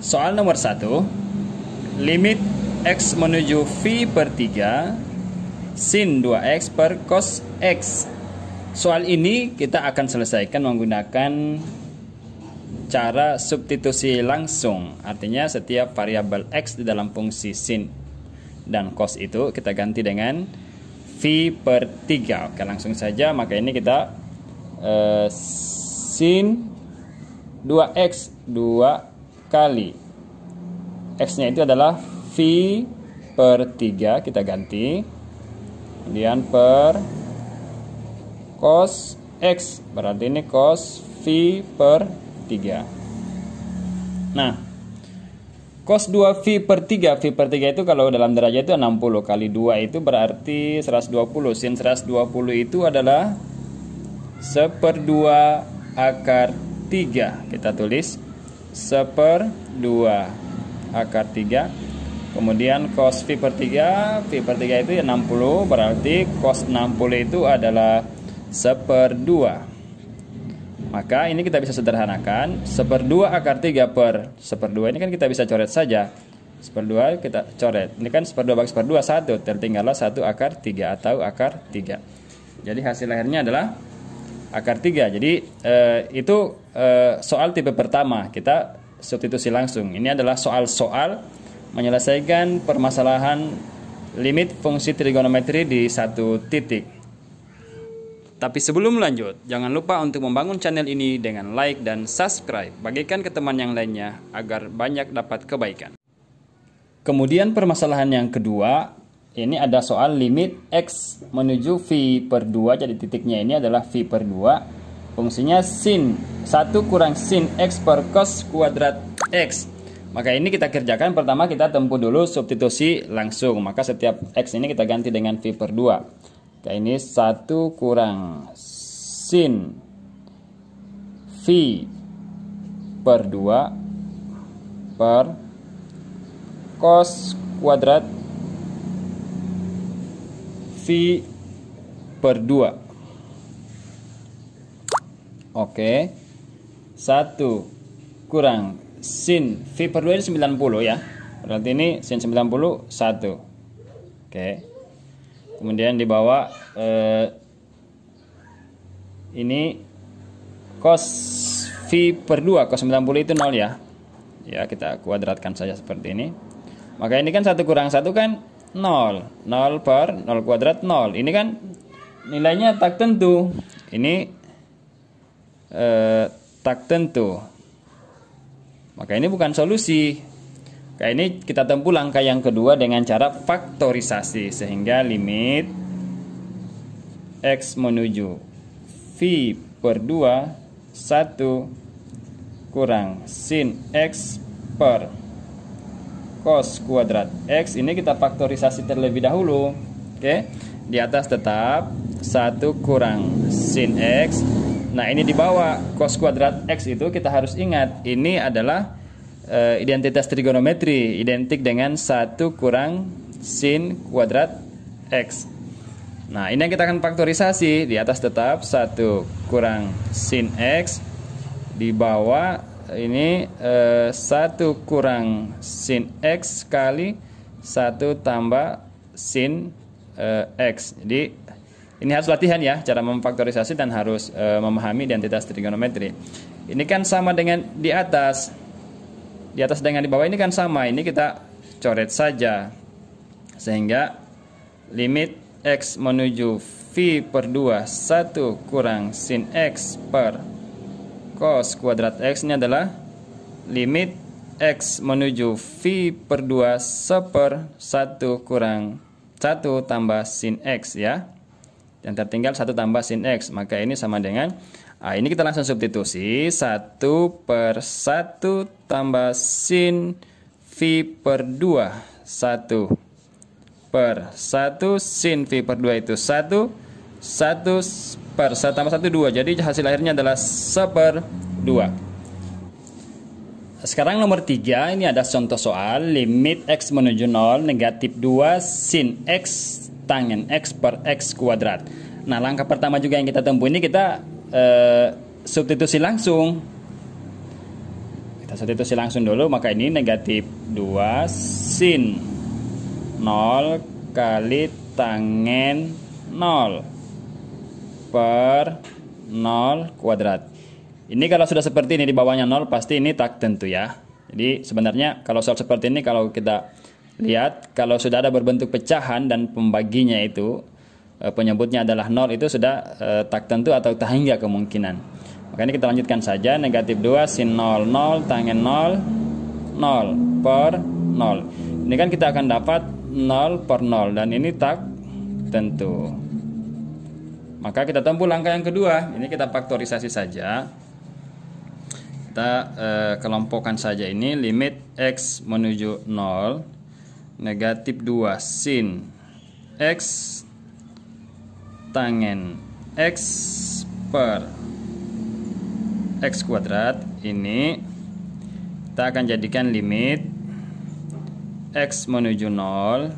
Soal nomor 1 Limit X menuju V per 3 Sin 2X per cos X. Soal ini kita akan selesaikan menggunakan cara substitusi langsung. Artinya setiap variabel X di dalam fungsi sin dan cos itu kita ganti dengan V per 3 Oke langsung saja. Maka ini kita uh, sin 2X 2 kali. X nya itu adalah V per 3 kita ganti. Kemudian per cos X berarti ini cos V per 3 nah cos 2V per 3 V per 3 itu kalau dalam derajat itu 60 kali 2 itu berarti 120 sin 120 itu adalah seper 2 akar 3 kita tulis seper 2 akar 3 kemudian cos V per 3 V per 3 itu 60 berarti cos 60 itu adalah seper 2 maka ini kita bisa sederhanakan Seperdua akar 3 per seperdua ini kan kita bisa coret saja. Seperdua kita coret. Ini kan seperdua bagi seperdua 1 Tertinggallah 1 akar 3 atau akar 3 Jadi hasil akhirnya adalah akar 3 Jadi eh, itu eh, soal tipe pertama Kita substitusi langsung Ini adalah soal-soal menyelesaikan permasalahan limit fungsi trigonometri di satu titik tapi sebelum lanjut, jangan lupa untuk membangun channel ini dengan like dan subscribe. Bagikan ke teman yang lainnya agar banyak dapat kebaikan. Kemudian permasalahan yang kedua, ini ada soal limit X menuju V per 2. Jadi titiknya ini adalah V per 2. Fungsinya sin 1 kurang sin X per cos kuadrat X. Maka ini kita kerjakan pertama kita tempuh dulu substitusi langsung. Maka setiap X ini kita ganti dengan V per 2. Nah, ini 1 kurang sin V per 2 per cos kuadrat Per 2 Oke. 1 kurang. Sin V per 2 ini 90 ya. Berarti ini sin 90 1 Oke. Kemudian di bawah eh, ini cos V per 2 cos 90 itu 0 ya. Ya kita kuadratkan saja seperti ini. Maka ini kan satu kurang satu kan 0 0 per 0 kuadrat 0 ini kan nilainya tak tentu. Ini eh, tak tentu. Maka ini bukan solusi. Nah, ini kita tempuh langkah yang kedua dengan cara faktorisasi sehingga limit x menuju v per 2 1 kurang sin x per cos kuadrat x ini kita faktorisasi terlebih dahulu oke di atas tetap 1 kurang sin x nah ini di bawah cos kuadrat x itu kita harus ingat ini adalah uh, identitas trigonometri identik dengan 1 kurang sin kuadrat x. Nah, ini yang kita akan faktorisasi. Di atas tetap 1 kurang sin x. Di bawah ini eh, 1 kurang sin x kali 1 tambah sin uh, x. Jadi ini harus latihan ya cara memfaktorisasi dan harus uh, memahami identitas trigonometri. Ini kan sama dengan di atas di atas dengan di bawah ini kan sama ini kita coret saja sehingga limit x menuju v per 2 1 kurang sin x per cos kuadrat x ini adalah limit x menuju v per 2 seper 1 kurang 1 tambah sin x ya. Dan tertinggal 1 tambah sin x. Maka ini sama dengan Nah, ini kita langsung substitusi. 1 per 1 tambah sin V per 2 1 per 1 sin V per 2 itu 1 1 per 1 tambah 1 2 jadi hasil akhirnya adalah 1 per 2 sekarang nomor 3 ini ada contoh soal. Limit x menuju 0 negatif 2 sin x tangen x per x kuadrat. Nah langkah pertama juga yang kita tempuh ini kita uh, substitusi langsung. Kita substitusi langsung dulu maka ini negatif 2 sin 0 kali tangen 0 per 0 kuadrat. Ini kalau sudah seperti ini di bawahnya 0 pasti ini tak tentu ya. Jadi sebenarnya kalau soal seperti ini kalau kita lihat kalau sudah ada berbentuk pecahan dan pembaginya itu eh, penyebutnya adalah 0 itu sudah eh, tak tentu atau tak hingga kemungkinan. Maka ini kita lanjutkan saja negatif 2 sin 0 0 tangen 0 0 per 0 ini kan kita akan dapat 0 per 0 dan ini tak tentu maka kita tempuh langkah yang kedua. Ini kita faktorisasi saja. Kita eh, kelompokkan saja ini. Limit x menuju 0 negatif 2 sin. X tangen x per x kuadrat. Ini kita akan jadikan limit x menuju 0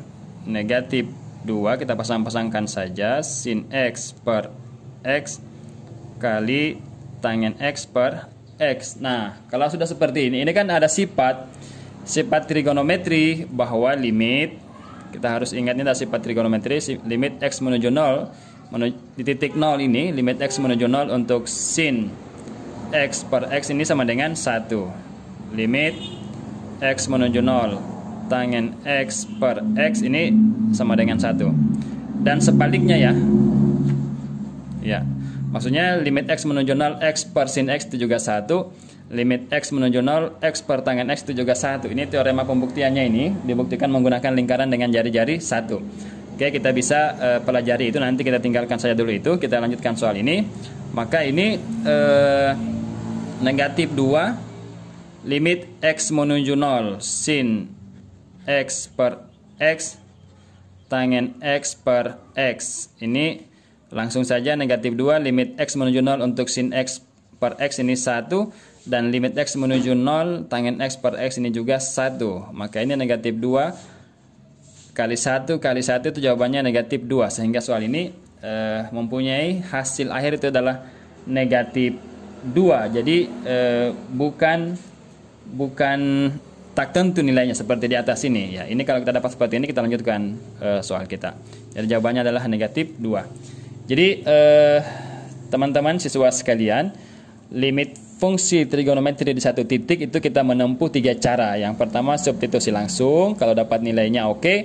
negatif 2 kita pasang-pasangkan saja. Sin x per x kali tangen x per x. Nah kalau sudah seperti ini ini kan ada sifat sifat trigonometri bahwa limit kita harus ingat ini ada sifat trigonometri limit x menuju 0 menuju, di titik 0 ini limit x menuju 0 untuk sin x per x ini sama dengan 1 limit x menuju 0 tangen x per x ini sama dengan 1 dan sebaliknya ya. Ya maksudnya limit x menuju 0 x per sin x itu juga 1 limit x menuju 0 x per tangen x itu juga 1 ini teorema pembuktiannya ini dibuktikan menggunakan lingkaran dengan jari-jari 1 Oke, kita bisa uh, pelajari itu. Nanti kita tinggalkan saja dulu itu. Kita lanjutkan soal ini. Maka ini uh, negatif 2 limit x menuju 0 sin x per x tangen x per x. Ini langsung saja negatif 2 limit x menuju 0 untuk sin x per x ini 1 dan limit x menuju 0 tangen x per x ini juga 1 maka ini negatif 2 kali 1 kali 1 itu jawabannya negatif 2 sehingga soal ini eh, mempunyai hasil akhir itu adalah negatif dua. Jadi eh, bukan bukan tak tentu nilainya seperti di atas ini. Ya ini kalau kita dapat seperti ini kita lanjutkan eh, soal kita. Jadi jawabannya adalah negatif dua. Jadi eh, teman-teman siswa sekalian limit fungsi trigonometri di satu titik itu kita menempuh tiga cara. Yang pertama substitusi langsung. Kalau dapat nilainya oke. Okay.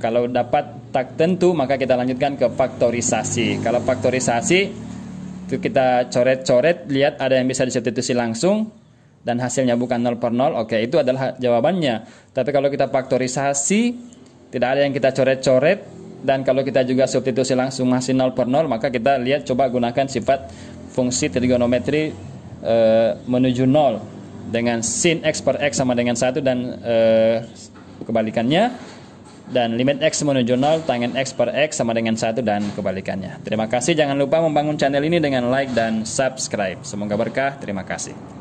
kalau dapat tak tentu maka kita lanjutkan ke faktorisasi. Kalau faktorisasi itu kita coret-coret lihat ada yang bisa disubstitusi langsung dan hasilnya bukan 0 per 0 oke itu adalah jawabannya tapi kalau kita faktorisasi tidak ada yang kita coret-coret dan kalau kita juga substitusi langsung masih 0 per 0 maka kita lihat coba gunakan sifat fungsi trigonometri e, menuju 0 dengan sin x per x sama dengan 1 dan e, kebalikannya dan limit X menuju 0 tangen X per X sama dengan 1 dan kebalikannya. Terima kasih, jangan lupa membangun channel ini dengan like dan subscribe. Semoga berkah, terima kasih.